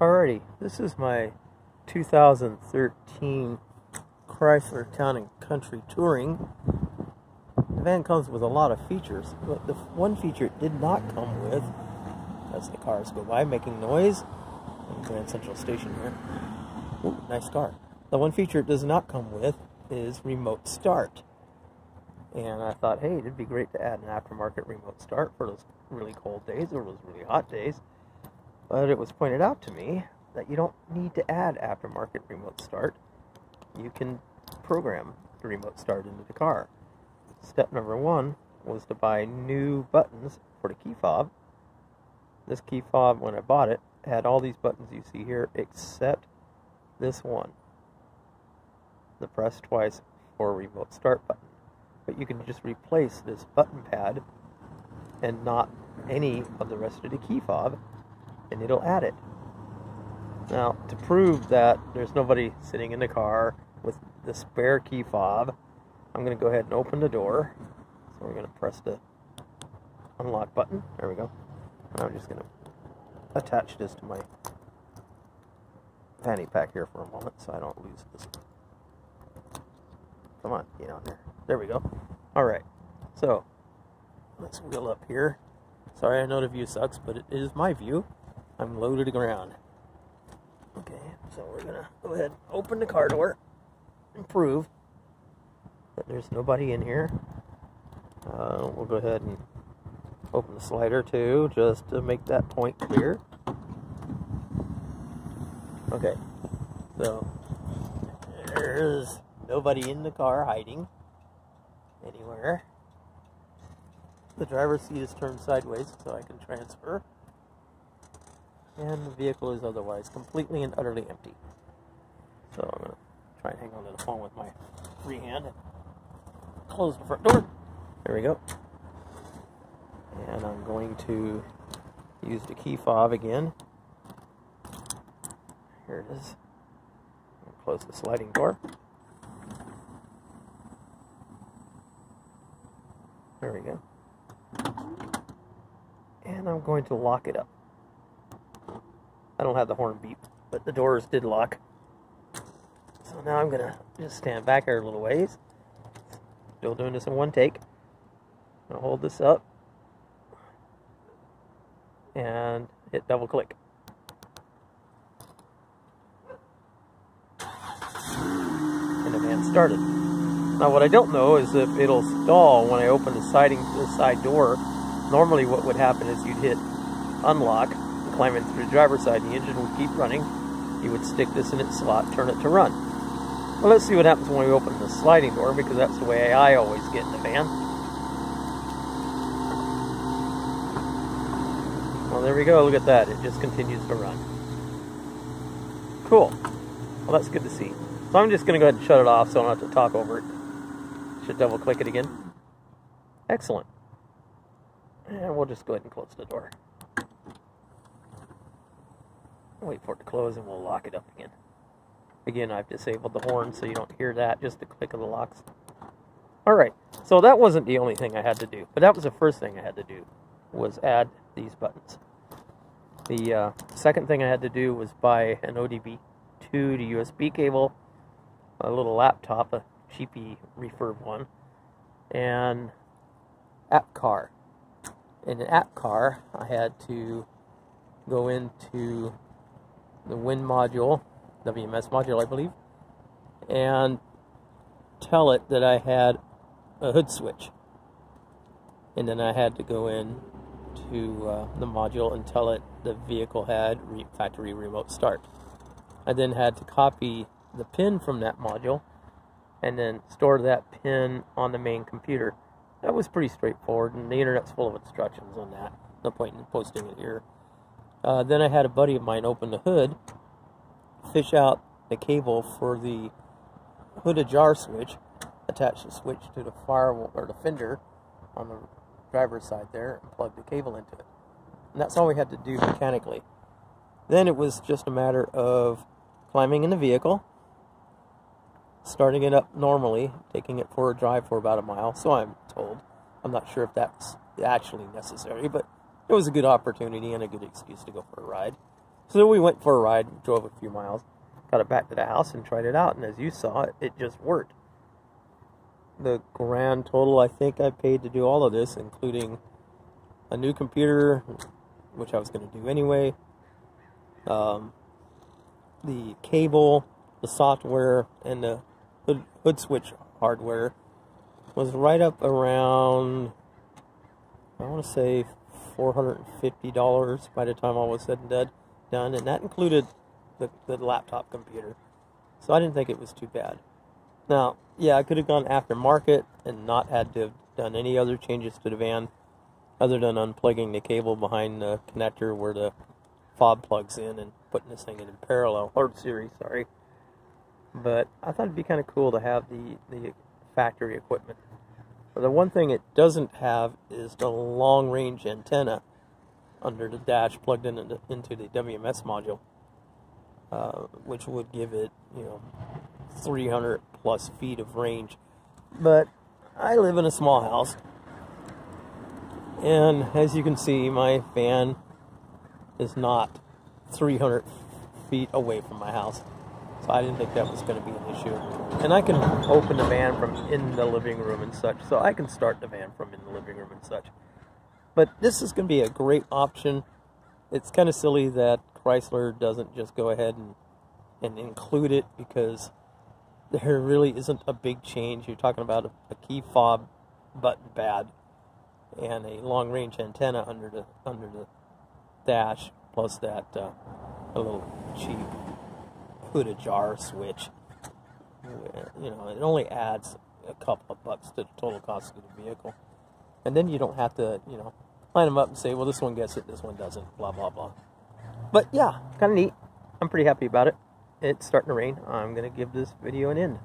Alrighty, this is my 2013 Chrysler Town and Country Touring. The van comes with a lot of features, but the one feature it did not come with, as the cars go by making noise, Grand Central Station here. Ooh, nice car. The one feature it does not come with is remote start. And I thought, hey, it'd be great to add an aftermarket remote start for those really cold days or those really hot days. But it was pointed out to me that you don't need to add aftermarket remote start. You can program the remote start into the car. Step number one was to buy new buttons for the key fob. This key fob, when I bought it, had all these buttons you see here except this one. The press twice for remote start button. But you can just replace this button pad and not any of the rest of the key fob and it'll add it. Now, to prove that there's nobody sitting in the car with the spare key fob, I'm going to go ahead and open the door. So we're going to press the unlock button. There we go. I'm just going to attach this to my fanny pack here for a moment so I don't lose this. Come on, get on there. There we go. All right. So, let's wheel up here. Sorry, I know the view sucks, but it is my view. I'm low to the ground. Okay, so we're gonna go ahead open the car door and prove that there's nobody in here. Uh, we'll go ahead and open the slider too, just to make that point clear. Okay, so there's nobody in the car hiding anywhere. The driver's seat is turned sideways so I can transfer and the vehicle is otherwise completely and utterly empty. So I'm going to try and hang on to the phone with my free hand. and Close the front door. There we go. And I'm going to use the key fob again. Here it is. Close the sliding door. There we go. And I'm going to lock it up. I don't have the horn beep, but the doors did lock. So now I'm going to just stand back here a little ways. Still doing this in one take. I'm going to hold this up and hit double click. And the van started. Now what I don't know is if it'll stall when I open the siding the side door. Normally what would happen is you'd hit unlock climbing through the driver's side and the engine would keep running, you would stick this in its slot, turn it to run. Well, let's see what happens when we open the sliding door because that's the way I always get in the van. Well, there we go. Look at that. It just continues to run. Cool. Well, that's good to see. So I'm just going to go ahead and shut it off so I don't have to talk over it. Should double click it again. Excellent. And we'll just go ahead and close the door. Wait for it to close and we'll lock it up again. Again, I've disabled the horn so you don't hear that, just the click of the locks. Alright, so that wasn't the only thing I had to do, but that was the first thing I had to do, was add these buttons. The uh, second thing I had to do was buy an ODB 2 to USB cable, a little laptop, a cheapy refurb one, and AppCar. In an AppCar, I had to go into the Win module, WMS module, I believe, and tell it that I had a hood switch. And then I had to go in to uh, the module and tell it the vehicle had re factory remote start. I then had to copy the pin from that module and then store that pin on the main computer. That was pretty straightforward, and the internet's full of instructions on that. No point in posting it here. Uh, then I had a buddy of mine open the hood, fish out the cable for the hood ajar switch, attach the switch to the firewall or the fender on the driver's side there, and plug the cable into it. And that's all we had to do mechanically. Then it was just a matter of climbing in the vehicle, starting it up normally, taking it for a drive for about a mile, so I'm told. I'm not sure if that's actually necessary, but it was a good opportunity and a good excuse to go for a ride. So we went for a ride, drove a few miles, got it back to the house and tried it out. And as you saw, it, it just worked. The grand total I think I paid to do all of this, including a new computer, which I was going to do anyway, um, the cable, the software, and the hood, hood switch hardware was right up around, I want to say $450 by the time all was said and done, and that included the, the laptop computer. So I didn't think it was too bad. Now, yeah, I could have gone aftermarket and not had to have done any other changes to the van other than unplugging the cable behind the connector where the fob plugs in and putting this thing in parallel, or series, sorry. But I thought it'd be kind of cool to have the, the factory equipment. But the one thing it doesn't have is the long range antenna under the dash plugged in into, the WMS module, uh, which would give it, you know, 300 plus feet of range. But I live in a small house, and as you can see, my fan is not 300 feet away from my house. So I didn't think that was going to be an issue. And I can open the van from in the living room and such. So I can start the van from in the living room and such. But this is going to be a great option. It's kind of silly that Chrysler doesn't just go ahead and, and include it because there really isn't a big change. You're talking about a, a key fob button pad and a long range antenna under the under the dash plus that uh, a little cheap hood ajar switch. You know, it only adds a couple of bucks to the total cost of the vehicle. And then you don't have to, you know, line them up and say, well, this one gets it, this one doesn't, blah, blah, blah. But yeah, kind of neat. I'm pretty happy about it. It's starting to rain. I'm going to give this video an end.